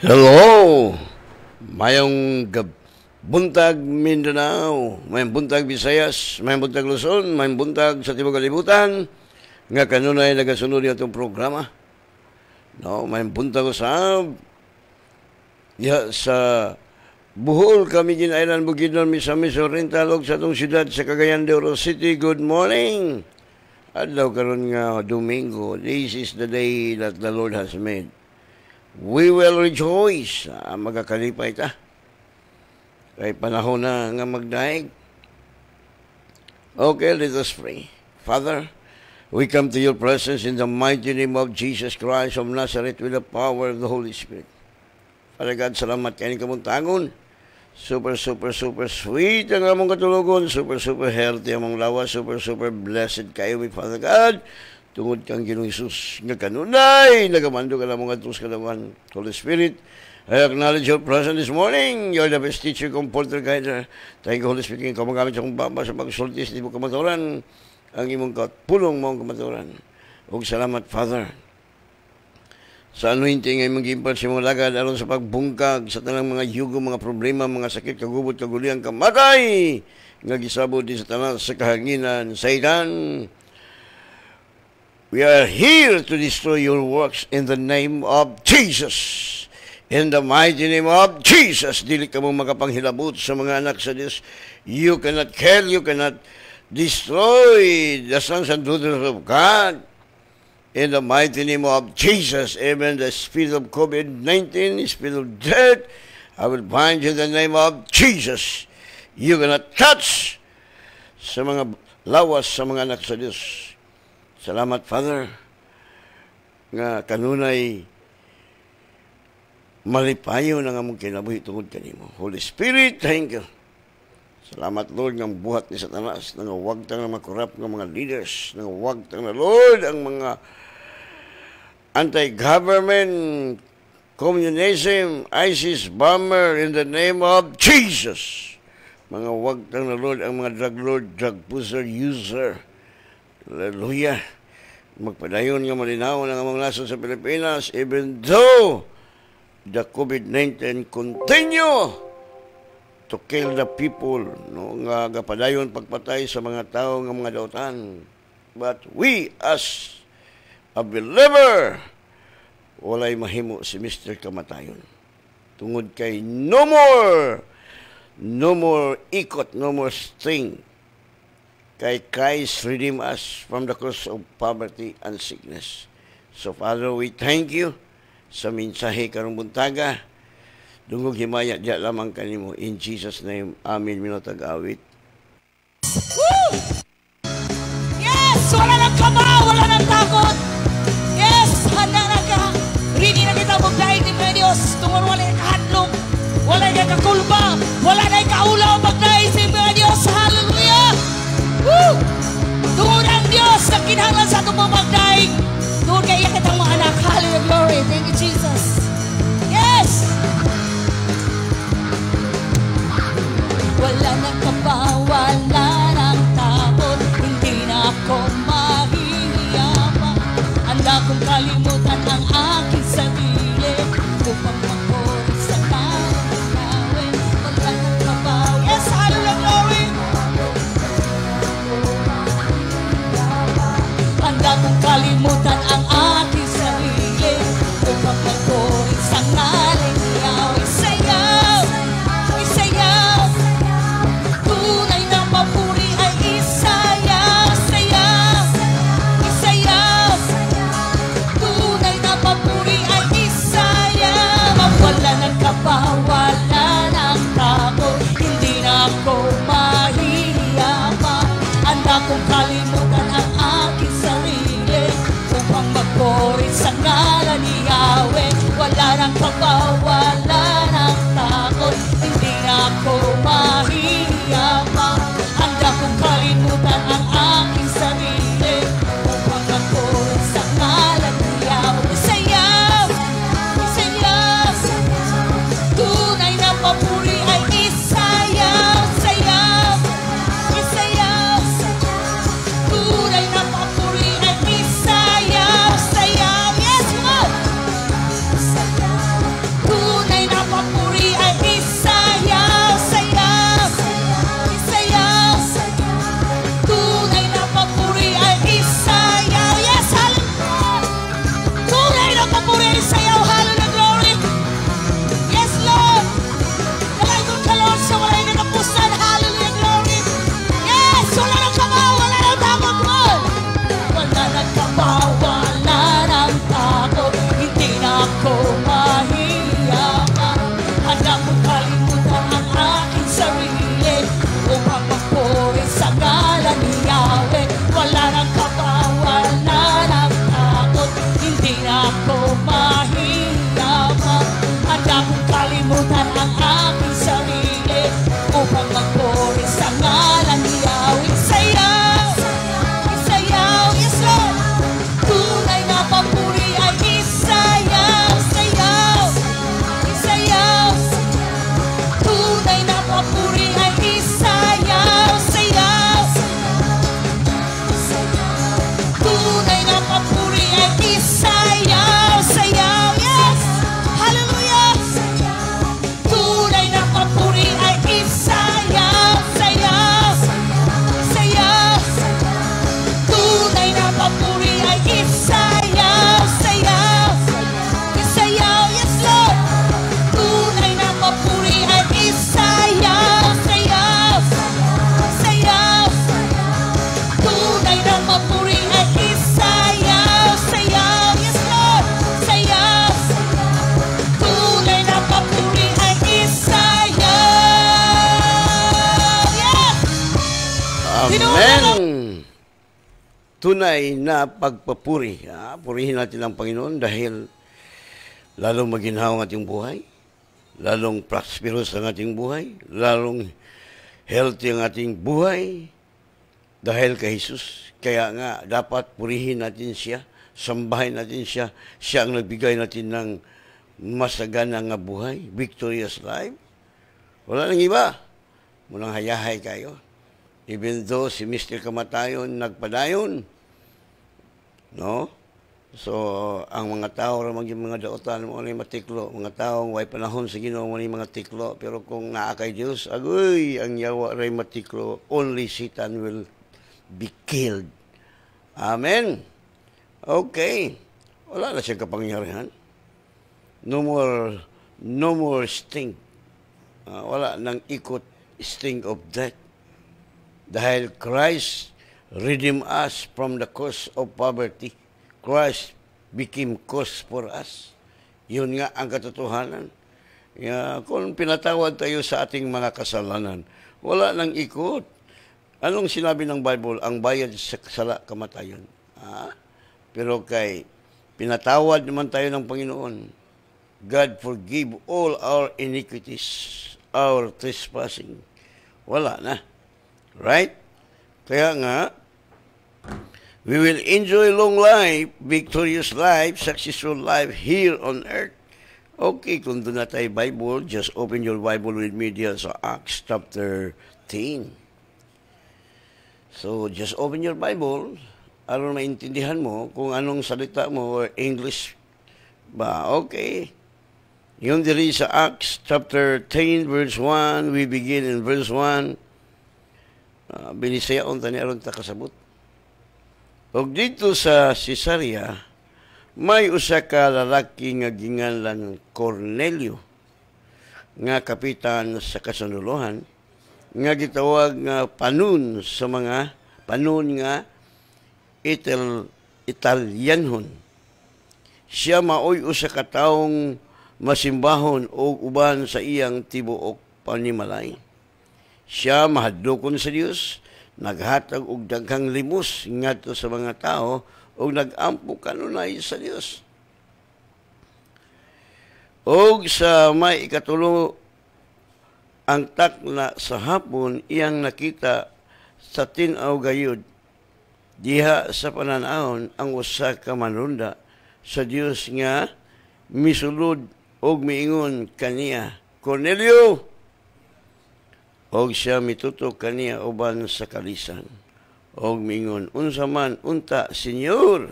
Hello! Mayong gab buntag Mindanao, may buntag Visayas, may buntag Luzon, may buntag sa Tibog Kalibutan, nga kanunay nagasunod itong programa. No, may buntag usab ya, sa Buhol, Camiguin Island, Bukidnon, Misamis, Orientalog sa itong siyudad sa Cagayan de Oro City. Good morning! Adlaw karon nga Domingo. This is the day that the Lord has made. We will rejoice. Ah, magakalipay ta. Kay panahon na nga magdaig. Okay, let us pray. Father, we come to your presence in the mighty name of Jesus Christ of Nazareth with the power of the Holy Spirit. Father God, salamat kayo kamong tangon. Super, super, super sweet ang among katulugon. Super, super healthy among lawas. Super, super blessed kayo, Father God tungod kang Ginoong Isus nga kanunay nagamando ka lamang atos kalawan Holy Spirit I acknowledge your presence this morning. You're the best teacher, comforter, guider. Thank you, Holy Spirit, kung kamagamit sa kong baba sa pagsultis, di mo kamaturan ang imong katpulong mong kamaturan. Ug salamat, Father, sa anointing ay mag-impart sa mga lagad aron sa pagbungkag sa tanang mga yugo, mga problema, mga sakit, kagubot, kaguliang, kamatay nga gisabot din sa tanang sa kahanginan, Satan, We are here to destroy your works in the name of Jesus. In the mighty name of Jesus, dili ka mo makapanghilabot sa mga anak sa Diyos. You cannot kill, you cannot destroy the sons and daughters of God. In the mighty name of Jesus, amen. The spirit of COVID-19, the spirit of death, I will bind you in the name of Jesus. You cannot touch sa mga lawas sa mga anak sa Diyos. Salamat, Father, nga kanunay malipayo na nga mong kinabuhi tungod kanimo. Holy Spirit, thank you. Salamat, Lord, ng buhat ni Satanas, nga huwag tang na makurap ng mga leaders, nga huwag tang na, Lord, ang mga anti-government, communism, ISIS bomber, in the name of Jesus. Mga huwag tang na, Lord, ang mga drug lord, drug pusher, user, Hallelujah. Magpadayon nga malinaw ng mga nasod sa Pilipinas even though the COVID-19 continue to kill the people no nga gapadayon pagpatay sa mga tao nga mga dautan but we as a believer walay mahimo si Mr. Kamatayon tungod kay no more no more ikot no more sting kay Christ redeem us from the curse of poverty and sickness. So Father, we thank you sa mensahe karong buntaga. Dungog himaya diya lamang kanimo in Jesus name. Amen. Minotag awit. Woo! Yes! Wala nang kaba! Wala nang takot! Yes! Handa na ka! Rini na kita magdaig ni Diyos. Tungon wala yung kahadlong. Wala yung kakulba. and cocoa. Tunay na pagpapuri. Ah, purihin natin ang Panginoon dahil lalong maginhaw ang ating buhay, lalong prosperous ang ating buhay, lalong healthy ang ating buhay dahil kay Jesus. Kaya nga, dapat purihin natin siya, sambahin natin siya. Siya ang nagbigay natin ng masagana nga buhay, victorious life. Wala nang iba. Munang hayahay kayo. Even though si Mr. Kamatayon nagpadayon, no? So, ang mga tao ra maging mga daotan mo ni matiklo, mga taong way panahon sa Ginoo mo ni mga tiklo, pero kung naa kay Dios, agoy, ang yawa ray matiklo, only Satan will be killed. Amen. Okay. Wala na siyang kapangyarihan. No more no more sting. Uh, wala nang ikot sting of death. Dahil Christ redeemed us from the curse of poverty. Christ became curse for us. Yun nga ang katotohanan. Yeah, kung pinatawad tayo sa ating mga kasalanan, wala nang ikot. Anong sinabi ng Bible? Ang bayad sa sala kamatayon. Ah? Pero kay pinatawad naman tayo ng Panginoon. God forgive all our iniquities, our trespassing. Wala na. Right? Kaya nga, we will enjoy long life, victorious life, successful life here on earth. Okay, kung doon na tayo Bible, just open your Bible with me diyan sa Acts chapter 10. So, just open your Bible, aron maintindihan mo kung anong salita mo or English ba. Okay. Yun diri sa Acts chapter 10 verse 1, we begin in verse 1. Uh, binisayaon tani aron ta kasabot. Og dito sa Caesarea, may usa ka lalaki nga ginganlan Cornelio nga kapitan sa kasunuluhan nga gitawag nga panun sa mga panun nga Ital Italianhon. Siya maoy usa ka taong masimbahon o uban sa iyang tibuok panimalay siya mahadlokon sa Dios, naghatag og daghang limos ngadto sa mga tao o nagampo kanunay sa Dios. Og sa may ikatulo ang takna sa hapon iyang nakita sa tinaw gayud diha sa pananahon ang usa ka manunda sa Dios nga misulod og miingon kaniya Cornelio og siya mitutok kaniya uban sa kalisan. Og mingon unsa man unta senyor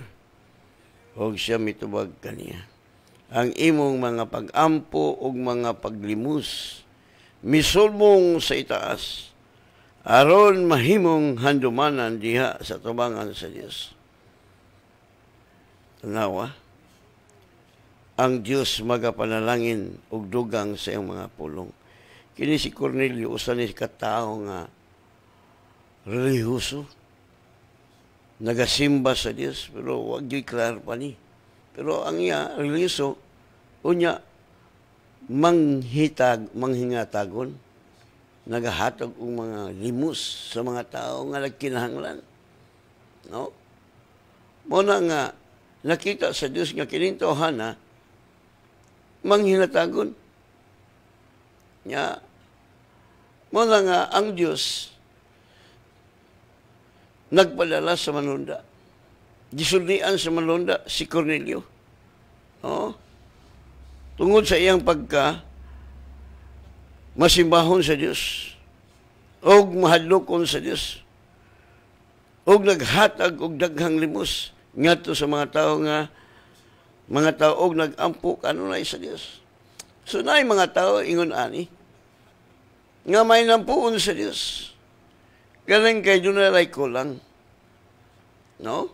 og siya mitubag kaniya ang imong mga pagampo ug mga paglimus misulmong sa itaas. Aron mahimong handumanan diha sa tubangan sa Dios tanawa ang Dios magapanalangin og dugang sa iyong mga pulong Kini si Cornelio, usa ni katao nga relihiyoso. Nagasimba sa Dios, pero wag di klaro pa ni. Pero ang iya, relihiyoso, unya, manghitag, manghingatagon, nagahatag og mga limus sa mga tao nga nagkinahanglan. No? Muna nga, nakita sa Dios nga kinintohan na, manghinatagon. Nya, Muna nga, ang Diyos nagpadala sa manunda. Gisulnian sa manunda si Cornelio. Oh. Tungod sa iyang pagka masimbahon sa Dios og mahadlokon sa Dios og naghatag og daghang limos ngadto sa mga tao nga mga tao og nagampo kanunay sa Dios. So naay mga tao ingon ani nga may nampuon sa Dios. Galing kay dunay kulang. No?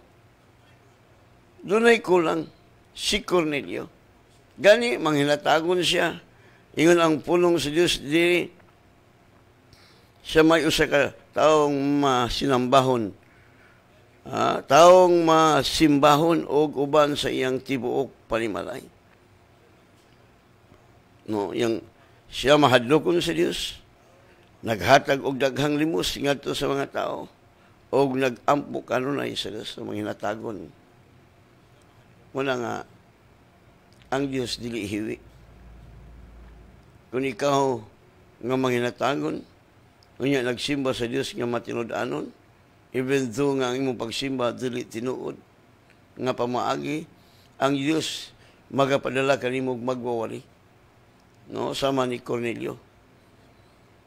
Dunay kulang si Cornelio. Gani manghinatagon siya. Ingon ang pulong sa Dios di siya may usa ka taong masinambahon. Ah, taong masimbahon og uban sa iyang tibuok panimalay. No, yang siya mahadlokon sa Dios naghatag og daghang limos ngadto sa mga tao o nag-ampo kanunay Dios sa mga hinatagon. Muna nga, ang Dios dili hiwi. Kung ikaw nga mga unya nagsimba sa Dios nga matinud-anon, even though nga ang imong pagsimba dili tinuod, nga pamaagi, ang Dios magapadala kanimo magwawali. No, sama ni Cornelio.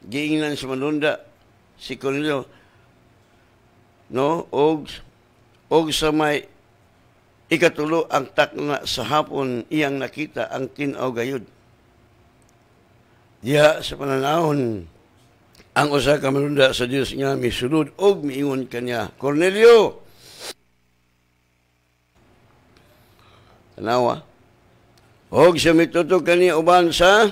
Giingnan sa manunda si Cornelio, no? Og og sa may ikatulo ang takna sa hapon iyang nakita ang tinaw gayud. Diha sa pananahon ang usa ka manunda sa Dios nga misulod og miingon kanya Cornelio! Tanawa. Og siya mitutok kani uban sa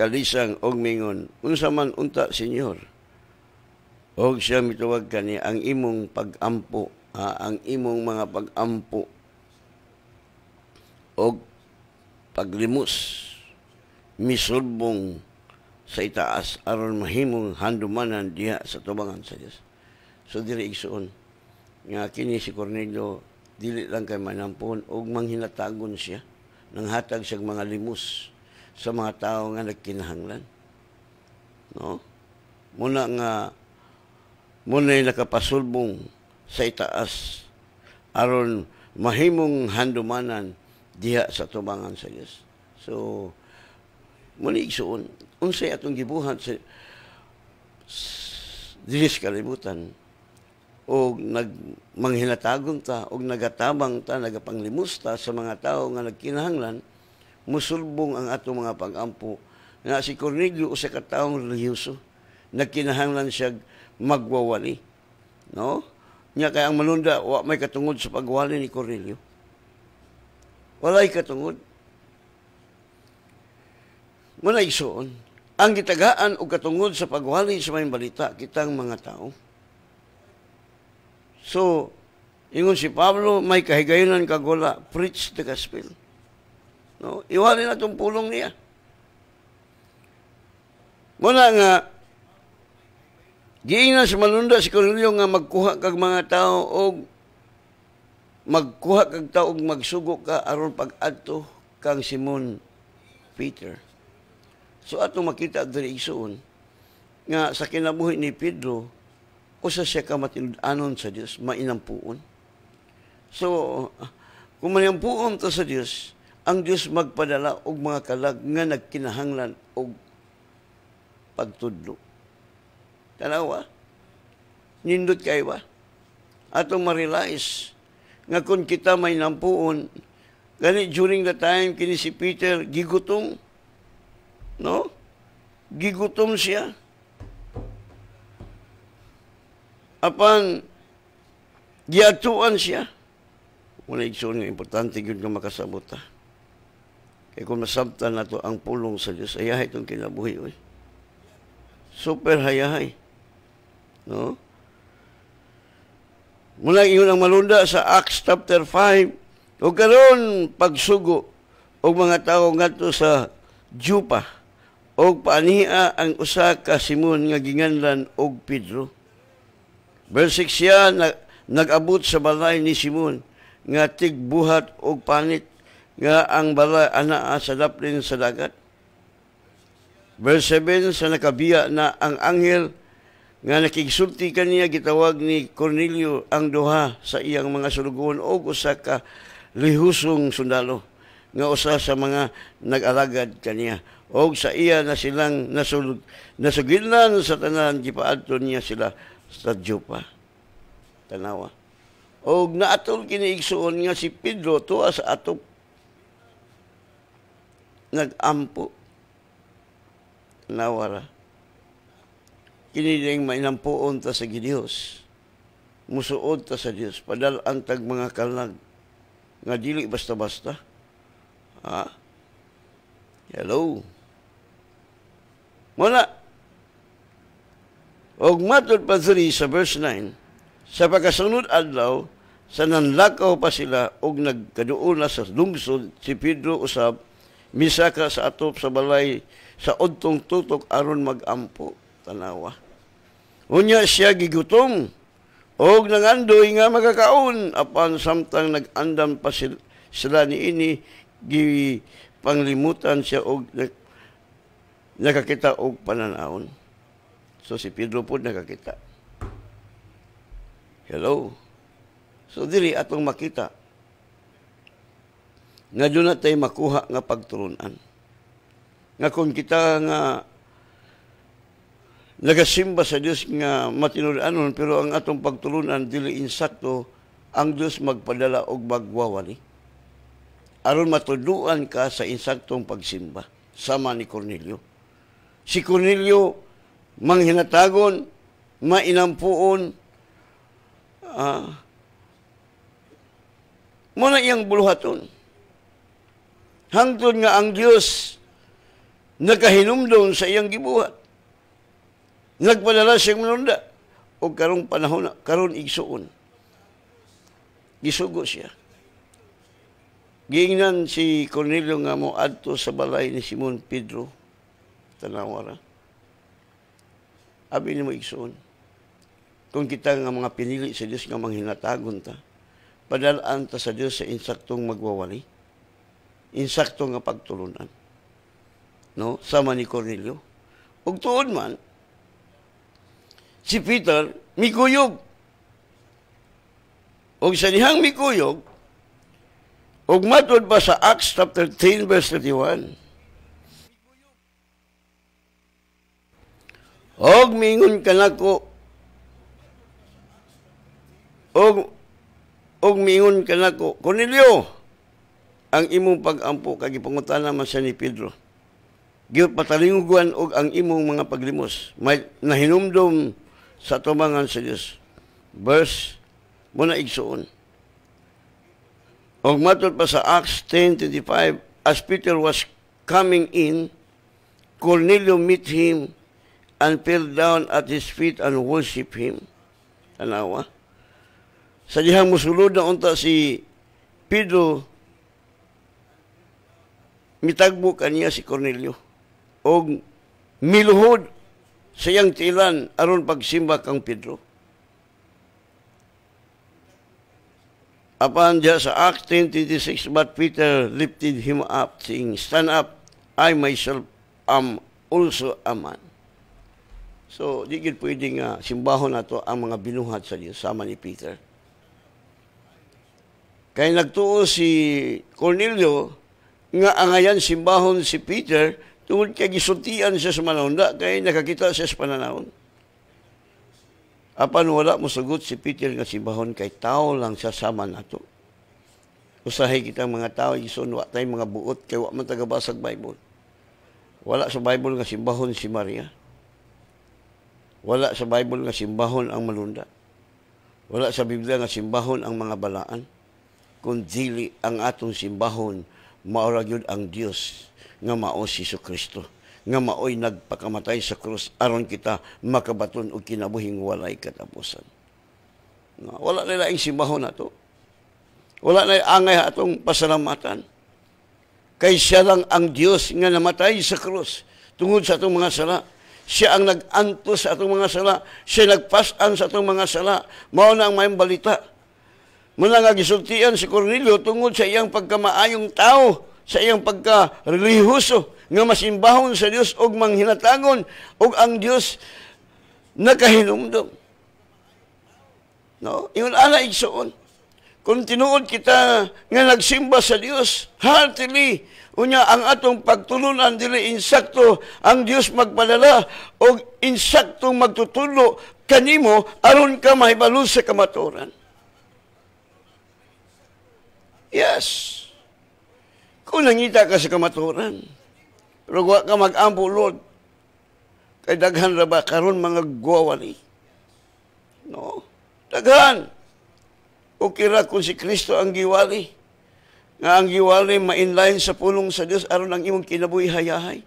kalisang og mingon unsa man unta senyor Og siya mituwag kani ang imong pagampo, ha, ang imong mga pagampo. Og paglimos misulbong sa itaas aron mahimong handumanan diha sa tubangan sa Dios. So dili igsuon. Nga kini si Cornelio dili lang kay manampon og manghinatagon siya nang hatag siyang mga limos sa mga tao nga nagkinahanglan. No? Muna nga muna'y nakapasulbong sa itaas aron mahimong handumanan diha sa tubangan sa Dios. So, muna igsuon, unsay atong gibuhat sa dilis kalibutan o nag manghinatagong ta o nagatabang ta nagapanglimos ta sa mga tao nga nagkinahanglan musulbong ang ato mga pagampo nga si Cornelio usa ka taong relihiyoso nagkinahanglan siya magwawali. No? Nya kay ang malunda, wa may katungod sa pagwali ni Cornelio. Walay katungod. Muna igsoon, ang gitagaan o katungod sa pagwali sa may balita, kitang mga tao. So, ingon si Pablo, may kahigayonan kagula, preach the gospel. No? Iwali na itong pulong niya. Muna nga, Giingnan sa malunda si Cornelio nga magkuha kag mga tao og magkuha kag tao magsugo ka aron pag-adto kang Simon Peter. So ato makita diri isuon nga sa kinabuhi ni Pedro usa siya ka matinud-anon sa Dios, mainampuon. So kung mainampuon ta sa Dios, ang Dios magpadala og mga kalag nga nagkinahanglan og pagtudlo. Tanawa, nindot kay ba? Atong ma-realize nga kung kita may nampuon, gani during the time kini si Peter gigutom, no? Gigutom siya. Apan giatuan siya. Muna igsoon nga importante yun nga makasabot ha. Kaya kung masabtan na ang pulong sa Diyos, ayahay itong kinabuhi. Oy. Super hayahay. No? Mula ingon ang malunda sa Acts chapter 5, o karon pagsugo og mga tawo ngadto sa Jupa og paaniha ang usa ka Simon nga ginganlan og Pedro. Verse 6 siya na, nag-abot sa balay ni Simon nga tigbuhat og panit nga ang balay anaa sa daplin sa dagat. Verse 7 sa nakabiya na ang anghel nga nakigsulti kaniya gitawag ni Cornelio ang duha sa iyang mga sulugon o usa ka lihusong sundalo nga usa sa mga nag-alagad kaniya. O sa iya na silang nasulog nasugilnan sa tanan gipaadto niya sila sa Jopa tanawa. Og naatol kini igsuon nga si Pedro tuwa sa atop nagampo nawara kiniling mainampuon ta sa Gidiyos. Musuod ta sa Dios padal ang tag mga kalag nga dili basta-basta. Ha? Hello. Wala. Og matod pa sa verse 9, sa pagkasunod adlaw, sa nanlakaw pa sila og nagkaduol na sa lungsod si Pedro usab misaka sa atop sa balay sa udtong tutok aron magampo tanawa. Unya siya gigutom Og nangandoy nga magakaon apan samtang nagandam pa sila, sila ni ini gi panglimutan siya og nakakita og pananahon. So si Pedro po nakakita. Hello. So dili atong makita nga doon na tayo makuha nga pagturunan. Nga kung kita nga nagasimba sa Dios nga matinudanon pero ang atong pagtulunan dili insakto ang Dios magpadala og magwawali. Aron matuduan ka sa insaktong pagsimba sama ni Cornelio. Si Cornelio manghinatagon mainampuon ah mo na iyang buluhaton hangtod nga ang Dios nakahinumdon sa iyang gibuhat Nagpadala siyang manunda. O karong panahon na, karon igsuon. Gisugo siya. Giingnan si Cornelio nga mo adto sa balay ni Simon Pedro. Tanawara. Abi ni mo igsuon. Kung kita nga mga pinili sa Dios nga manghinatagon ta, padalaan ta sa Dios sa insaktong magwawali. Insakto nga pagtulunan. No? Sama ni Cornelio. Ug tuod man, si Peter mikuyog. Og sa dihang mikuyog, og matod pa sa Acts chapter 10 verse 31, Og mingon kanako og og mingon kanako Cornelio ang imong pagampo kay gipangutana man sa ni Pedro gyud patalingugan og ang imong mga paglimos may nahinumdom sa tumangan sa Diyos. Verse, muna igsuon. Og matod pa sa Acts 10.25, as Peter was coming in, Cornelio meet him and fell down at his feet and worship him. Tanawa. Sa dihang musulod na unta si Pedro, mitagbo kaniya si Cornelio. Og miluhod siyang tilan aron pagsimba kang Pedro. Upon sa Acts 10.26, but Peter lifted him up, saying, Stand up, I myself am also a man. So, di gid pwede nga simbahon nato ang mga binuhat sa Dios sama ni Peter. Kay nagtuo si Cornelio nga angayan simbahon si Peter Tungod kay gisultian siya sa manahunda, kay nakakita siya sa pananahon. Apan wala mo sugot si Peter nga simbahon kay tao lang siya sama nato. Usahay kita mga tao, ison, wa tayo mga buot, kay wa man tagabasag Bible. Wala sa Bible nga simbahon si Maria. Wala sa Bible nga simbahon ang malunda. Wala sa Biblia nga simbahon ang mga balaan. Kundi ang atong simbahon, mauragyod ang Diyos nga mao si Kristo nga maoy nagpakamatay sa krus aron kita makabaton og kinabuhing walay katapusan. Wala na laing simbahon nato. Wala na angay atong pasalamatan. Kay siya lang ang Dios nga namatay sa krus tungod sa atong mga sala. Siya ang nag-antos sa atong mga sala. Siya nagpasan sa atong mga sala. Mao na ang mayang balita. Muna nga gisultian si Cornelio tungod sa iyang pagkamaayong tao sa iyang pagka-relihiyoso nga masimbahon sa Dios og manghinatagon og ang Dios nakahinumdom. No? Ingon ana igsuon. Kung tinuod kita nga nagsimba sa Dios, heartily, unya ang atong pagtulunan dili insakto ang Dios magpadala og insaktong magtutulo kanimo aron ka mahibalo sa kamaturan. Yes. Kung nangita ka sa kamaturan, pero wa ka mag-ampo, Lord, kay daghan ra ba karon mga guwawali? No? Daghan. O kira kung si Kristo ang giwali, nga ang giwali ma-inline sa pulong sa Dios aron ang imong kinabuhi hayahay.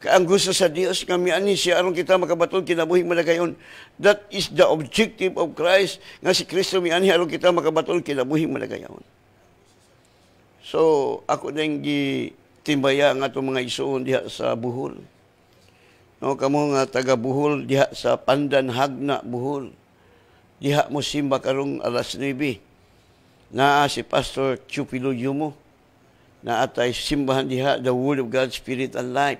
Kaya ang gusto sa Dios nga miani siya aron kita makabaton kinabuhi malagayon. That is the objective of Christ nga si Kristo miani aron kita makabaton kinabuhi malagayon. So, ako din gi timbaya nga itong mga isuon diha sa Buhol. No, kamo nga taga Buhol diha sa Pandan Hagna Buhol. diha mo simba karong alas 9. Naa si Pastor Chupilo Yumo na atay simbahan diha the Word of God, Spirit and Life.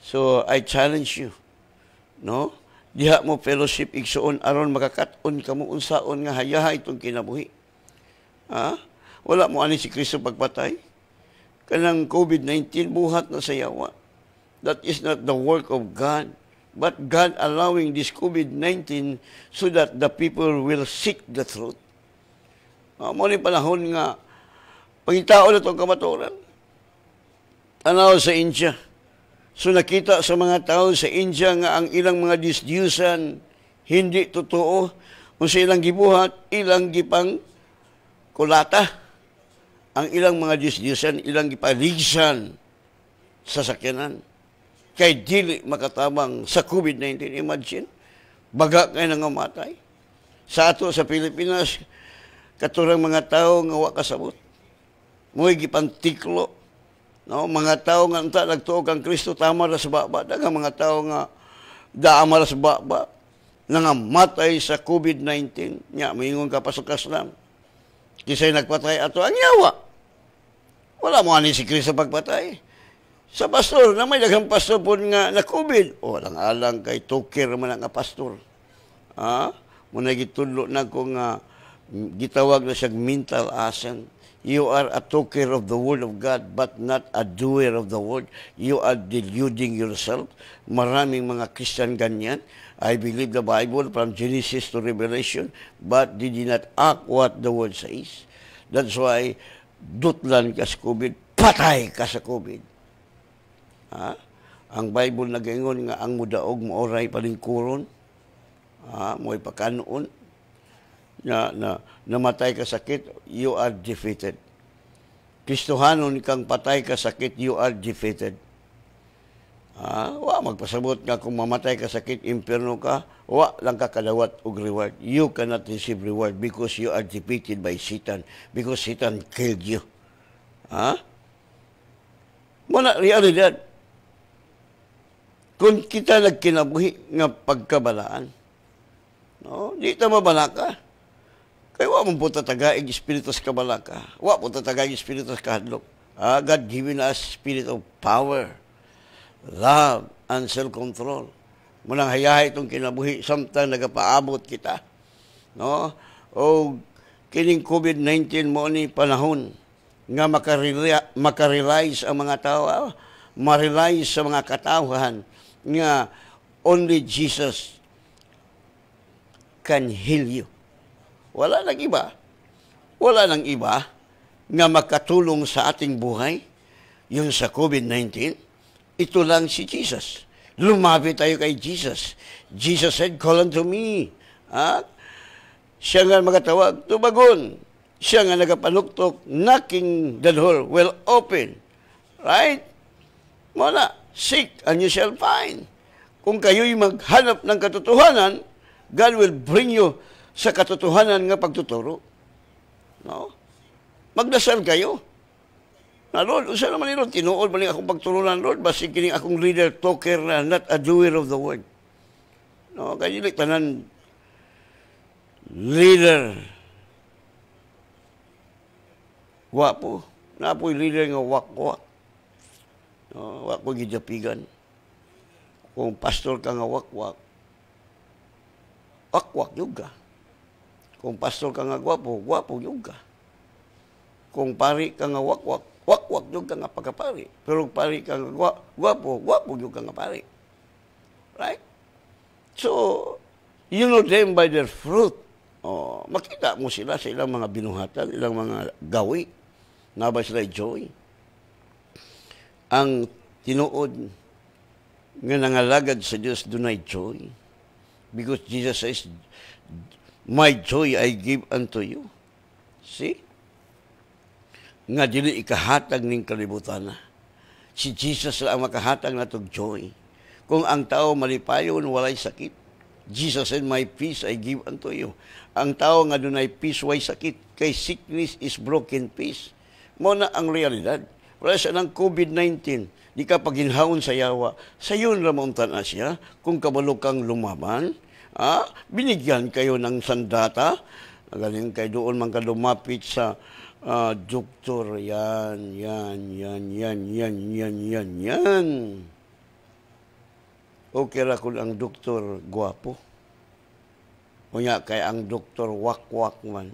So I challenge you, no? Diha mo fellowship igsuon aron makakaton kamo unsaon nga hayahay itong kinabuhi. Ha? Wala mo ani si Kristo pagpatay. Kanang COVID-19 buhat na sa yawa. That is not the work of God. But God allowing this COVID-19 so that the people will seek the truth. Uh, mo ni panahon nga pangitao na itong kamaturan. Tanaw sa India. So nakita sa mga tao sa India nga ang ilang mga disdyusan hindi totoo. Kung sa ilang gibuhat, ilang gipang kulata ang ilang mga disdisan, ilang gipaligsan sa sakyanan. Kay dili makatabang sa COVID-19. Imagine, baga kay nangamatay. Sa ato sa Pilipinas, katurang mga tao nga wa kasabot. Muy gipantiklo. No, mga tao nga anta nagtuo kang Kristo tama ra sa baba. Daga mga tao nga daama ra sa baba. Nangamatay sa COVID-19. Nya, mingon ka pasukas lang. Kisay nagpatay ato ang yawa. Wala mo ani si Kristo pagpatay. Sa pastor, na may daghang pastor po nga na COVID. O, lang alang kay tukir man nga pastor. Ha? Muna gitudlo na ko nga gitawag na siya mental assent. You are a talker of the word of God but not a doer of the word. You are deluding yourself. Maraming mga Christian ganyan. I believe the Bible from Genesis to Revelation but they did not act what the word says. That's why dutlan ka sa COVID, patay ka sa COVID. Ha? Ang Bible nagaingon nga ang mudaog maoray palingkuron. Ha? Mo'y pakanuon. Na, na, namatay ka sakit, you are defeated. Kristohanon kang patay ka sakit, you are defeated. Ah, wa magpasabot nga kung mamatay ka sakit, impierno ka, wa lang ka kadawat og reward. You cannot receive reward because you are defeated by Satan because Satan killed you. Ha? Mo na realidad. Kung kita nagkinabuhi nga pagkabalaan, no, di ta mabalaka. Kay wa mo po tatagaig espiritu sa kabalaka. Wa po tatagaig espiritu sa kahadlok. Ah, God given us spirit of power love, and self-control. Munang hayahay itong kinabuhi, samtang nagapaabot kita. No? O kining COVID-19 mo ni panahon nga makarelize ang mga tao, ah, ma-realize sa mga katawhan nga only Jesus can heal you. Wala nang iba. Wala nang iba nga makatulong sa ating buhay, yung sa COVID-19, ito lang si Jesus. Lumapit tayo kay Jesus. Jesus said, call unto me. Ha? Siya nga magatawag, tubagon. Siya nga nagapanuktok, knocking the door will open. Right? Muna, seek and you shall find. Kung kayo'y maghanap ng katotohanan, God will bring you sa katotohanan nga pagtuturo. No? Magdasal kayo. Na Lord, usa naman ni Lord, tinuod man akong pagtulunan, Lord, basi kining akong leader, talker na, not a doer of the word. No, kaya yun, tanan, leader, wapo, na po leader nga wak-wak. No, wak ko. Kung pastor ka nga wak-wak, wak-wak yung. Kung pastor ka nga gwapo, gwapo yung. Kung pari ka nga wak-wak, wak-wak yung ka nga pagkapari. Pero pari ka nga gwapo, gwapo yung ka nga pari. Right? So, you know them by their fruit. Oh, makita mo sila sa ilang mga binuhatan, ilang mga gawi. Naba sila joy. Ang tinuod nga nangalagad sa Diyos, dunay joy. Because Jesus says, My joy I give unto you. See? Nga dili ikahatag ning kalibutan. Si Jesus lang makahatag na tog joy. Kung ang tao malipayon, walay sakit. Jesus said, My peace I give unto you. Ang tao nga dunay peace, way sakit. Kay sickness is broken peace. Mo na ang realidad. Wala siya ng COVID-19. Di ka paginhaon sa yawa. Sa yun ramontan na siya. Kung kabalo kang lumaban, Ah, binigyan kayo ng sandata. Galing kayo doon man ka lumapit sa ah, doktor. Yan, yan, yan, yan, yan, yan, yan, yan. Okay ra kung ang doktor gwapo. Unya kay ang doktor wak-wak man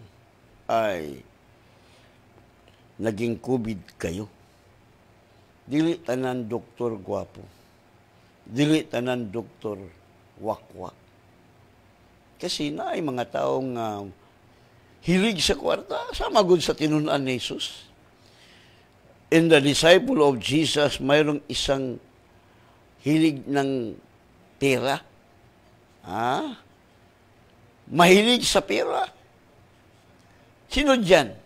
ay naging COVID kayo. Dili tanan doktor gwapo. Dili tanan doktor wak-wak. Kasi na ay mga taong uh, hilig sa kwarta, sama gud sa tinunan ni Jesus. In the disciple of Jesus, mayroong isang hilig ng pera. Ah, mahilig sa pera. Sino dyan?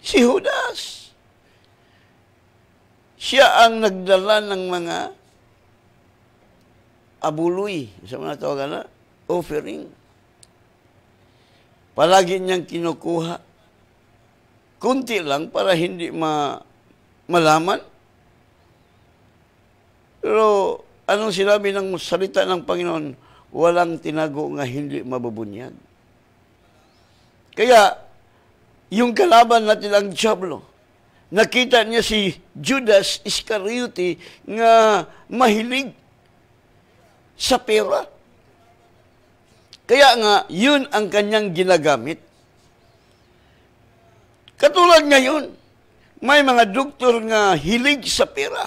Si Judas. Siya ang nagdala ng mga abuloy. Sa mga tawagan na, offering. Palagi niyang kinukuha. Kunti lang para hindi ma malaman. Pero anong sinabi ng salita ng Panginoon? Walang tinago nga hindi mabubunyag. Kaya, yung kalaban natin ang Diablo, nakita niya si Judas Iscariote nga mahilig sa pera. Kaya nga, yun ang kanyang ginagamit. Katulad ngayon, may mga doktor nga hilig sa pera.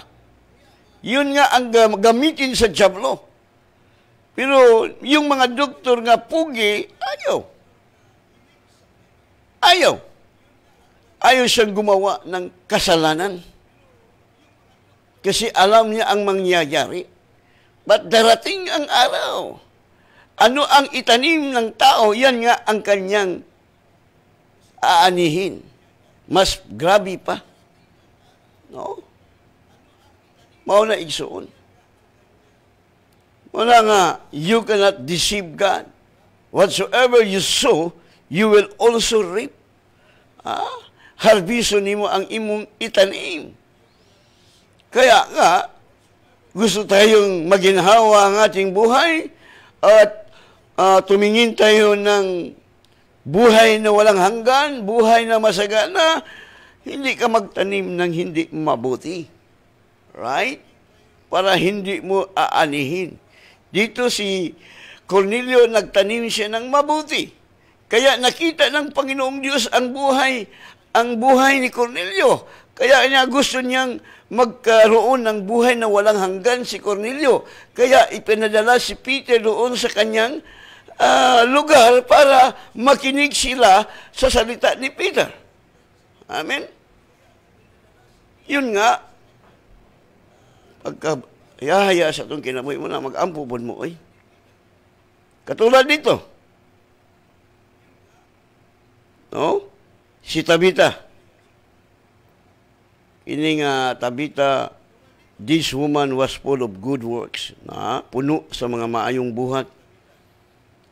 Yun nga ang gamitin sa Diablo. Pero yung mga doktor nga pugi, ayaw. Ayaw. Ayaw siyang gumawa ng kasalanan. Kasi alam niya ang mangyayari. But darating ang araw. Ano ang itanim ng tao, yan nga ang kanyang aanihin. Mas grabe pa. No? Mauna igsuon. Wala nga, you cannot deceive God. Whatsoever you sow, you will also reap. Ah, harbiso nimo ang imong itanim. Kaya nga, gusto tayong maginhawa ang ating buhay at uh, tumingin tayo ng buhay na walang hanggan, buhay na masagana, hindi ka magtanim ng hindi mabuti. Right? Para hindi mo aanihin. Dito si Cornelio nagtanim siya ng mabuti. Kaya nakita ng Panginoong Diyos ang buhay, ang buhay ni Cornelio. Kaya niya gusto niyang magkaroon ng buhay na walang hanggan si Cornelio. Kaya ipinadala si Peter doon sa kanyang uh, lugar para makinig sila sa salita ni Peter. Amen? Yun nga, pagka yahaya sa itong kinamoy mo na mag-ampo mo, oy. Katulad dito, No? Si Tabita. Ini nga Tabita, this woman was full of good works. Na, puno sa mga maayong buhat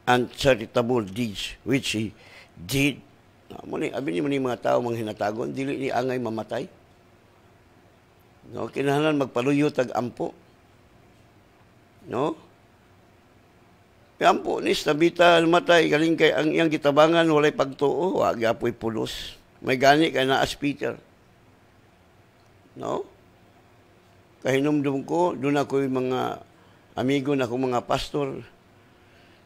and charitable deeds which he did. Na, muni, abi ni muni mga tao mga hinatagon, dili ni angay mamatay. No, kinahanglan magpaluyo tag ampo. No? Kampo ni Stabita matay galing kay ang iyang gitabangan walay pagtuo wa gyapoy pulos. May gani kay na as Peter. No? Kahinumdum ko, doon ako mga amigo na akong mga pastor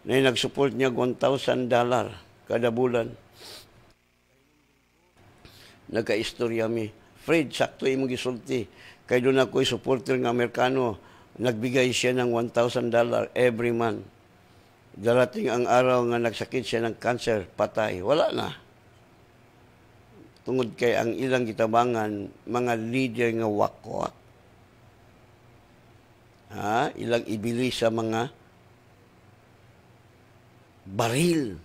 na nag-support niya 1,000 dollar kada bulan. Nagka-istorya mi. Fred, sakto yung gisulti. Kaya doon ako supporter ng Amerikano. Nagbigay siya ng 1,000 dollar every month darating ang araw nga nagsakit siya ng cancer, patay. Wala na. Tungod kay ang ilang gitabangan, mga leader nga wakwak. Ha? Ilang ibili sa mga baril.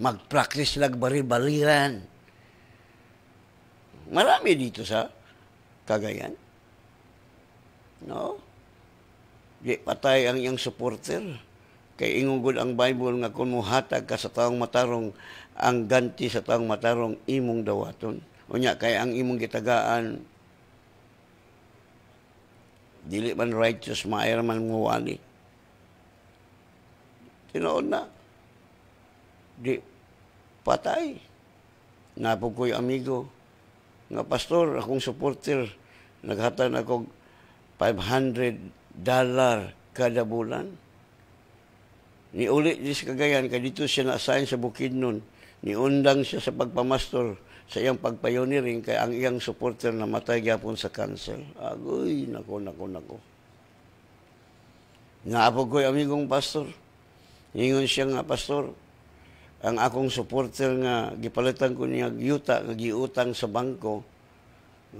Mag-practice lang baril-baliran. Marami dito sa Cagayan. No? Di patay ang iyang supporter Kay ingugod ang Bible nga kung muhatag ka sa taong matarong, ang ganti sa taong matarong imong dawaton. Unya kay ang imong gitagaan dili man righteous maayra man muwali. Tinood na. Di, patay. Napo ko'y amigo. Nga pastor, akong supporter, naghatan ako 500 dollar kada bulan. Ni uli di sa Cagayan, kaya dito siya na-assign sa Bukidnon. Niundang siya sa pagpamastor sa iyang pagpioneering kay ang iyang supporter na matay gyapon sa cancer. Agoy, nako, nako, nako. Naapog ko'y amigong pastor. Ingon siya nga, pastor, ang akong supporter nga gipalitan ko niya yuta nga giutang sa bangko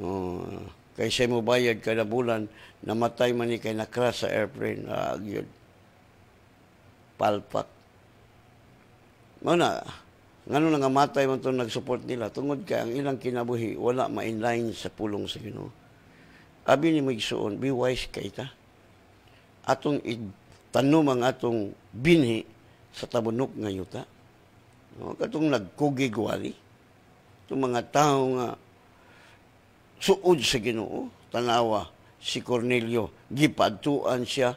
uh, kay siya mo bayad kada bulan namatay man ni kay nakras sa airplane ah, gyud palpak Mana, ngano nga matay man itong nag-support nila, tungod kay ang ilang kinabuhi, wala ma-inline sa pulong sa Ginoo. Abi ni Migsuon, be wise kay ta. Atong tanom ang atong binhi sa tabunok nga yuta. No, katong nagkugigwali. Itong mga tao nga suod sa Ginoo, tanawa si Cornelio, gipadtuan siya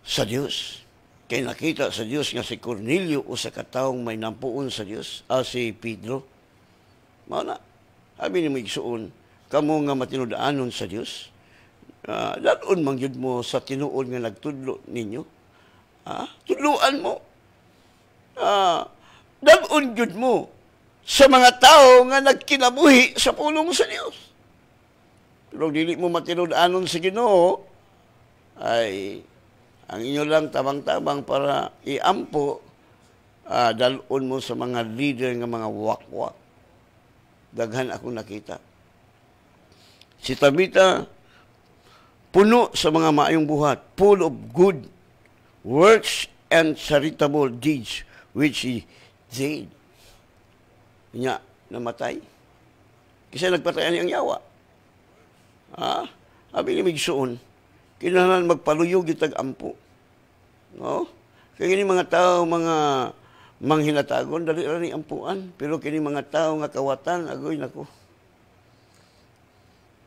sa Dios. Kay nakita sa Dios nga si Cornelio o sa kataong may nampuon sa Dios, ah, si Pedro. Mao na, sabi ni Migsuon, kamo nga matinudaanon sa Dios, uh, dalon man yun mo sa tinuod nga nagtudlo ninyo. Ah, tudluan mo. Ah, dalon yun mo sa mga tao nga nagkinabuhi sa pulong sa Dios. Pero dili mo matinudaanon sa Ginoo, ay ang inyo lang tabang-tabang para iampo uh, dalon mo sa mga leader ng mga wakwak. Daghan ako nakita. Si Tabita, puno sa mga maayong buhat, full of good works and charitable deeds which he did. Nya, namatay. Kasi nagpatayan niyang yawa. Ha? Sabi ni Migsoon, kinahanglan magpaluyog itag ampo. No? Kaya kini mga tao, mga manghinatagon, dali ra ni ampuan. Pero kini mga tao nga kawatan, agoy nako.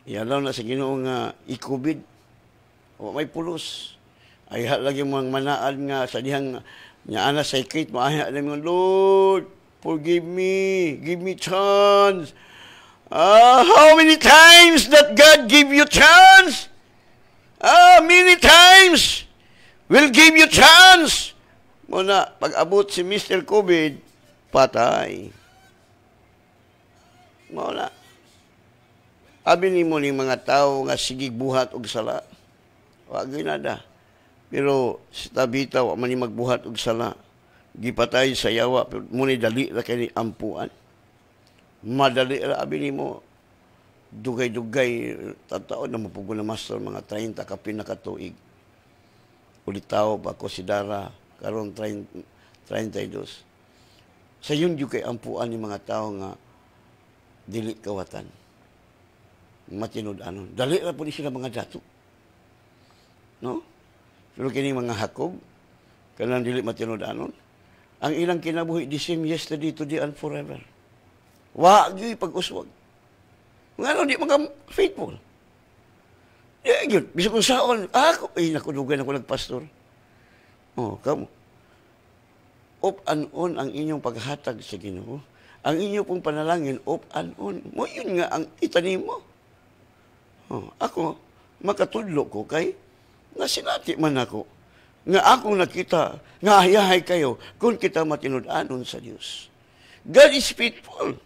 Yalaw na sa ginoo nga ikubid. O may pulos. Ay lagi mga manaad nga sa dihang nya ana sa ikit maahi na mga Lord, forgive me, give me chance. Ah, how many times that God give you chance? Ah, many times will give you chance. Muna, pag abot si Mr. COVID, patay. Muna. Abi ni mo ni mga tao nga sige buhat og sala. Wa ginada. Pero si Tabita wa man magbuhat og sala. Gipatay sa yawa pero mo ni dali ra kay ampuan. Madali ra abi ni mo dugay-dugay tatao na mapugo na master mga 30 ka pinakatuig. Ulitaw pa ko si Dara karon 30, 32. Sa yun kay ampuan ni mga tao nga dili kawatan. Matinud anon. Dali ra po sila mga dato. No? Pero kini mga hakob, kanang dili matinud anon. Ang ilang kinabuhi, the same yesterday, today, and forever. Wa gyud pag-uswag nga di mga faithful. Yeah, yun. Bisa kong saon, ako, ay, nakulugan ako nagpastor. Oh, kamo. Op and on ang inyong paghatag sa Ginoo. Ang inyong pong panalangin, op and on. Mo yun nga ang itanim mo. Oh, ako, makatudlo ko kay nasinati man ako. Nga akong nakita, nga hayahay kayo, kung kita matinudanon sa Diyos. God is faithful.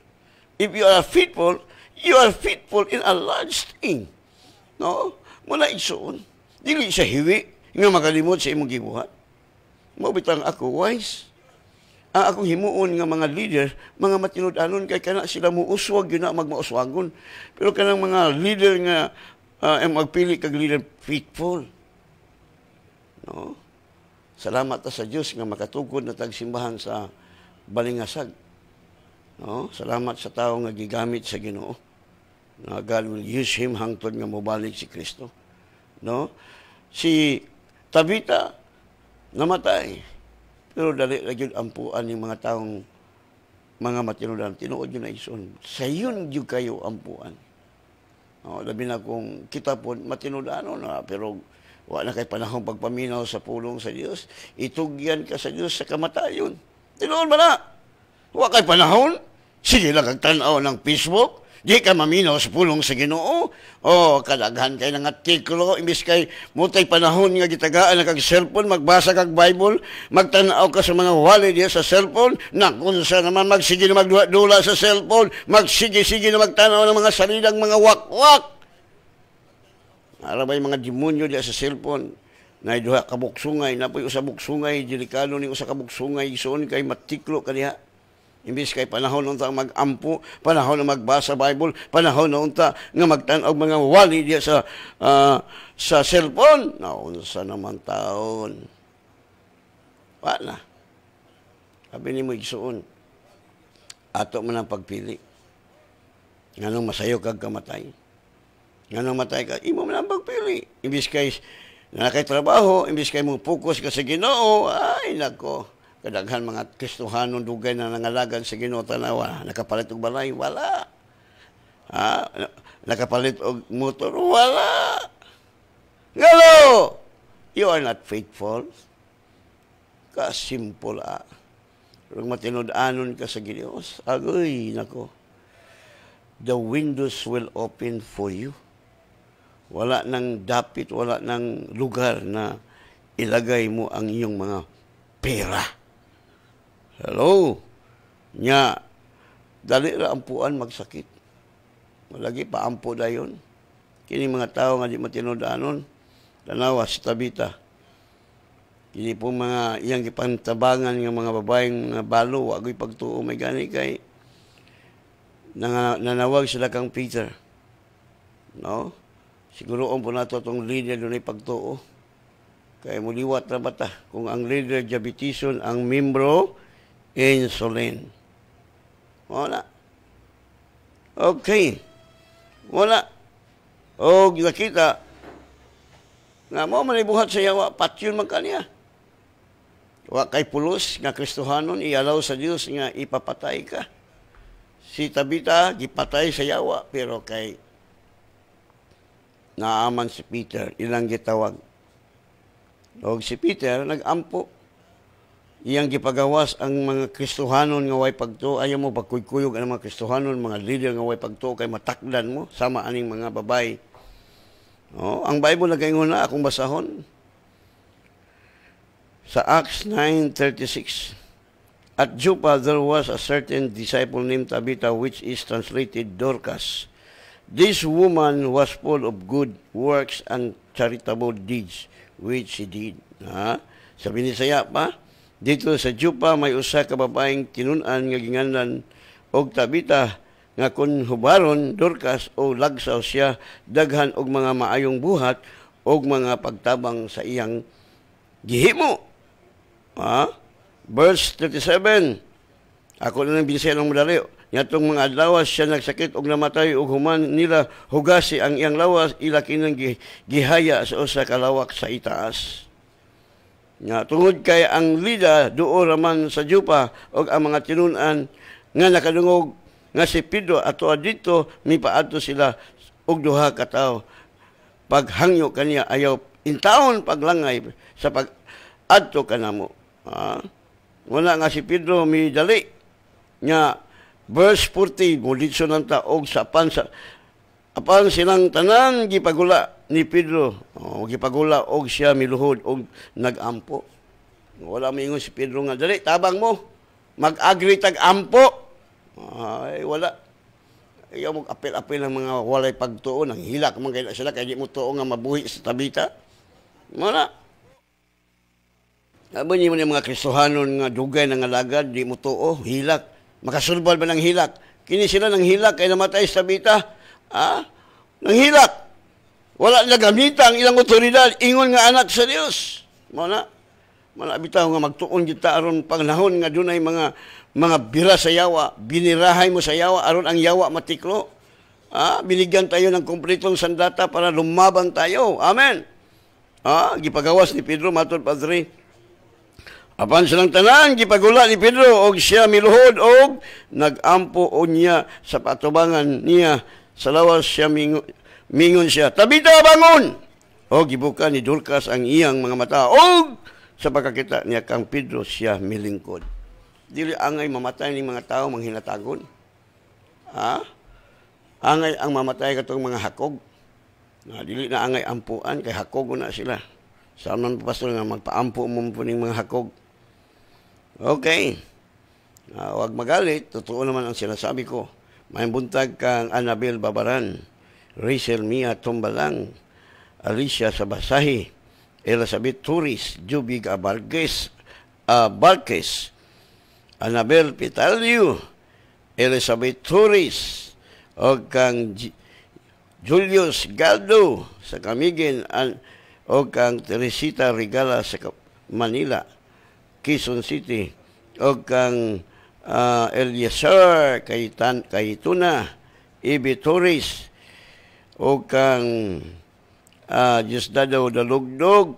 If you are faithful, you are faithful in a large thing. No? Muna igsoon. Dili sa hiwi nga makalimot sa imong gibuhat. Mabitang ako wise. Ang akong himuon nga mga leader, mga matinud-anon kay kana sila muuswag yun na magmauswagon. Pero kanang mga leader nga uh, magpili kag leader faithful. No? Salamat ta sa Dios nga makatugod na tagsimbahan sa Balingasag. No? Salamat sa tao nga gigamit sa Ginoo na God will use him hangtod nga mobalik si Kristo. No? Si Tabita namatay. Pero dali lagi ampuan ng mga taong mga matinudan. Tinuod yun na ison. Sa yun yung kayo ampuan. No, labi na kung kita po matinudan na, pero Wa na kay panahon pagpaminaw sa pulong sa Dios. Itugyan ka sa Dios sa kamatayon. Tinuod ba na? Wa kay panahon. Sige lang kag tan-aw ng Facebook. Di ka maminaw sa pulong sa Ginoo. O kadaghan kay ng artikulo imbis kay mutay panahon nga gitagaan kag cellphone magbasa kag Bible, magtan-aw ka sa mga wali diya sa cellphone, na kung sa naman magsige na magdula sa cellphone, magsige-sige na magtanaw ng mga salilang mga wak-wak. Arabay mga demonyo diya sa cellphone na duha ka buksungay na po'y usa buksungay delikado ni usa ka buksungay ison kay matiklo kaniya Imbis kay panahon unta magampo, panahon na magbasa Bible, panahon na unta nga magtan-og mga wali diya sa uh, sa cellphone. Naunsa naman taon. Wala. Sabi ni mo igsuon. Ato man ang pagpili. Nganong masayo kag kamatay. Nganong matay ka, imo man ang pagpili. Imbis kay na trabaho, imbis kay mo focus ka sa Ginoo, ay nako. Kadaghan mga Kristohanon dugay na nangalagan sa Ginoo tanawa nakapalit og balay wala. Ha? Nakapalit og motor wala. Ngalo! You are not faithful. Ka simple ah. Rung matinud-anon ka sa Ginoo agoy nako. The windows will open for you wala nang dapit wala nang lugar na ilagay mo ang iyong mga pera Hello. Nya, dali ra ampuan magsakit. Malagi pa ampo dayon. Kini mga tao nga di matinudanon. Tanawa si Tabita. Kini po mga iyang gipantabangan nga mga babaeng nga balo, wagoy pagtuo may gani kay nanawag sila kang Peter. No? Siguro po nato itong leader doon ay pagtuo. Kaya muliwat na bata. Kung ang leader diabeteson ang membro, insulin. Wala. Okay. Wala. O nakita, nga mo manibuhat sa yawa, patyon man kaniya. Wa kay pulos nga Kristohanon, ialaw sa Dios nga ipapatay ka. Si Tabita, gipatay sa yawa, pero kay naaman si Peter, ilang gitawag. O si Peter, nagampo. Iyang gipagawas ang mga Kristohanon nga way pagto ayaw mo pagkuykuyog ang mga Kristohanon mga leader nga way pagto kay matakdan mo sama aning mga babay. Oh ang Bible nagaingon na akong basahon. Sa Acts 9:36 At Joppa there was a certain disciple named Tabitha which is translated Dorcas This woman was full of good works and charitable deeds which she did ha sabi ni saya pa dito sa Jupa may usa ka babaeng tinunan nga ginganlan og tabita nga kun hubaron Dorcas o lagsaw siya daghan og mga maayong buhat og mga pagtabang sa iyang gihimo. Ha? Verse 37. Ako na nang binisa ng madali. Yatong mga lawas siya nagsakit og namatay og human nila hugasi ang iyang lawas ila kinang gihaya sa usa ka lawak sa itaas. Nga tungod kay ang lida duo raman sa Jupa og ang mga tinunan nga nakadungog nga si Pedro ato dito mipaadto sila og duha ka tawo. Paghangyo kaniya ayaw intawon paglangay sa pag adto kanamo. Ha? Wala nga si Pedro mi dali nga verse 40 mo dito nang taog sa pansa apan silang tanan gipagula ni Pedro, oh, gipagula og siya miluhod og nagampo. Wala mingon si Pedro nga dali tabang mo. Mag-agree tag ampo. Ay wala. Ayaw mo apel-apel ng mga walay pagtuo nang hilak man kay sila kay di mo tuo nga mabuhi sa tabita. Wala. Abo ni mo mga Kristohanon nga dugay nga lagad di mo tuo hilak. Makasulbal ba ng hilak? Kini sila ng hilak kay namatay sa tabita. Ah? Nang hilak. Wala na gamita ang ilang otoridad, ingon nga anak sa Dios. Mao na. Malabitaw nga magtuon kita aron pangnahon nga dunay mga mga bira sa yawa, binirahay mo sa yawa aron ang yawa matiklo. Ah, binigyan tayo ng kumpletong sandata para lumaban tayo. Amen. Ah, gipagawas ni Pedro matod Padre. Apan silang tanan gipagula ni Pedro og siya miluhod og nagampo niya sa patubangan niya sa lawas siya mingo, Mingon siya, Tabita, bangon! o gibuka ni Dorcas ang iyang mga mata o sa pagkakita niya kang Pedro siya milingkod. Dili angay mamatay ni mga tao manghinatagon. Ha? Angay ang mamatay katong mga hakog. Na dili na angay ampuan kay hakog na sila. Sa man pastor nga magpaampo mo po ning mga hakog. Okay. Uh, wag magalit, totoo naman ang sinasabi ko. May buntag kang Annabel Babaran, Rachel Mia Tumbalang, Alicia Sabasahi, Elizabeth Turis, Jubig Abarges, uh, Barques, Annabel Pitalio, Elizabeth Turis, o kang G- Julius Galdo sa Camigin, an, o kang Teresita Regala sa Manila, Quezon City, o kang uh, Eliezer kay, Tan, kay Tuna, Ibi Torres, o kang uh, Diosdado Dalugdog,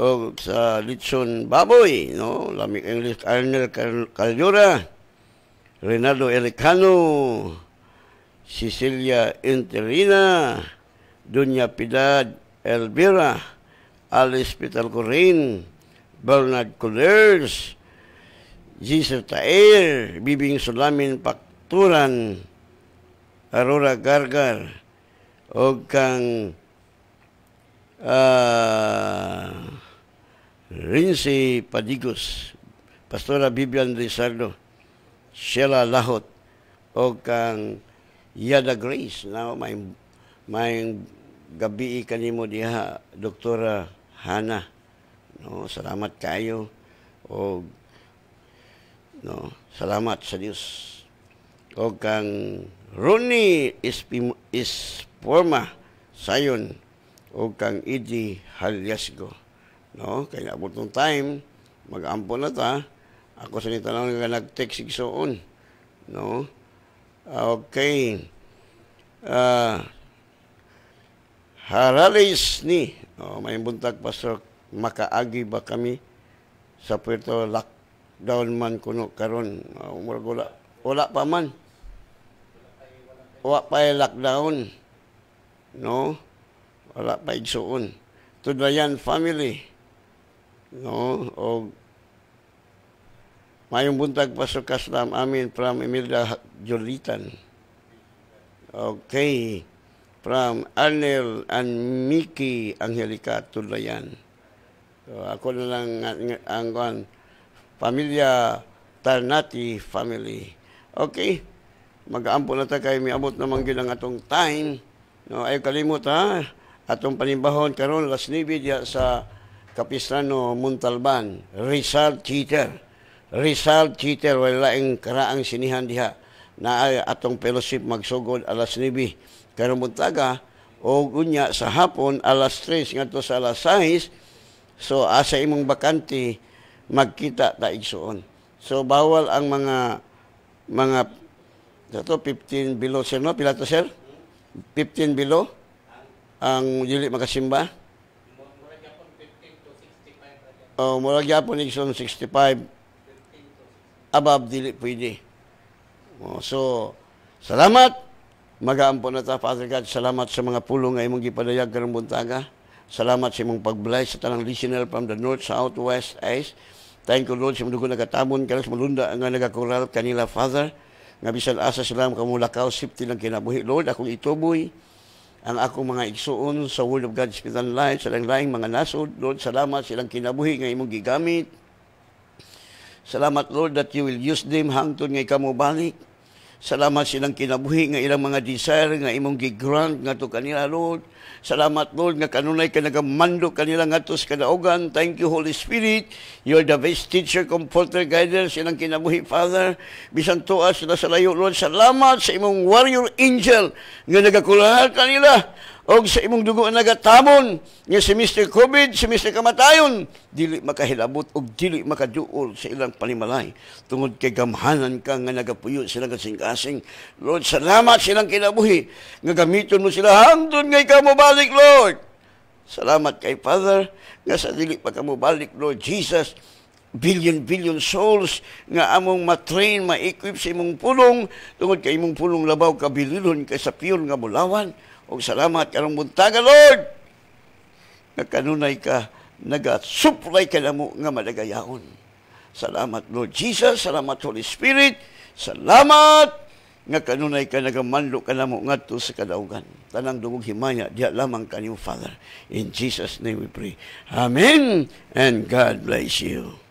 o sa Litson Baboy, no? Lamig English Arnel Calyura, Renaldo Elicano, Cecilia Interina, Dunya Piedad Elvira, Alice Pitalcorin, Bernard Colers, Jesus Tair, Bibing Sulamin Pakturan, Aurora Gargar, o kang uh, Rinsi Padigos, Pastora Bibian Rizardo, Sheila Lahot, o kang Yada Grace, na may, may gabi kanimo diha, Doktora Hana. No, salamat kayo. O no, salamat sa Dios. O kang Ronnie Ispim, Isporma Sayon o kang Idi Halyasgo. No, kay naabot ng time, mag-ampo na ta. Ako sa nita lang nga nag-text igsoon. No? Okay. Uh, Haralis ni. No, may buntag pastor makaagi ba kami sa Puerto? Lockdown man kuno karon. Uh, wala wala pa man. Wala pa lockdown no? Wala pa igsuon Tudayan family no? O mayong buntag pasok kaslam amin from Imelda Jolitan. Okay. From Arnel and Mickey Angelica Tulayan ako na lang ang, ang pamilya Tarnati family. Okay mag-aampo na ta kay miabot naman gyud ang atong time. No ay kalimot ha? Atong panimbahon karon las 9 diya sa Capistrano Montalban. Rizal Cheater. Rizal Cheater wala ing karaang sinihan diha. Na ay atong fellowship magsugod alas 9 karon buntaga o unya sa hapon alas 3 ngadto sa alas 6 so asa imong bakante magkita ta igsuon so bawal ang mga mga ito 15 below sir no pila to sir 15 below ang dili makasimba. Oh, mura gyapon igsoon 65 above dili pwede. Oh, so salamat magaampo na ta Father God. Salamat sa mga pulong nga imong gipadayag karong buntaga. Salamat sa imong pag-bless sa tanang listener from the north, south, west, east. Thank you Lord sa mga nagatamon kanas malunda nga nagakoral kanila Father nga bisan asa sila kamulakaw safety lang kinabuhi Lord akong ituboy ang akong mga igsuon sa Word of God Hospital Life, sa laing mga nasod. Lord, salamat silang kinabuhi nga imong gigamit. Salamat, Lord, that you will use them hangtod nga ikaw balik. Salamat silang kinabuhi nga ilang mga desire nga imong gigrant nga to kanila, Lord. Salamat, Lord, nga kanunay ka nagamando kanila nga to sa kadaugan. Thank you, Holy Spirit. You're the best teacher, comforter, guider, silang kinabuhi, Father. Bisan tuwa sila sa layo, Lord. Salamat sa imong warrior angel nga nagakulahal kanila og sa imong dugo ang nagatamon nga si Mr. COVID, si Mr. Kamatayon, dili makahilabot og dili makaduol sa ilang panimalay tungod kay gamhanan ka nga nagapuyo sila kasing-kasing. Lord, salamat silang kinabuhi nga gamiton mo sila hangtod nga ikaw mo balik, Lord. Salamat kay Father nga sa dili pa ka mo balik, Lord Jesus billion-billion souls nga among matrain, ma-equip sa imong pulong, tungod kay imong pulong labaw kabililon kay sa piyon nga mulawan. O salamat karong buntaga, Lord. nga kanunay ka naga-supply ka na mo nga madagayaon. Salamat Lord Jesus, salamat Holy Spirit, salamat nga kanunay ka nagamanlo ka na mo ngadto sa kadaugan. Tanang dugog himaya, diya lamang kanyo Father. In Jesus' name we pray. Amen and God bless you.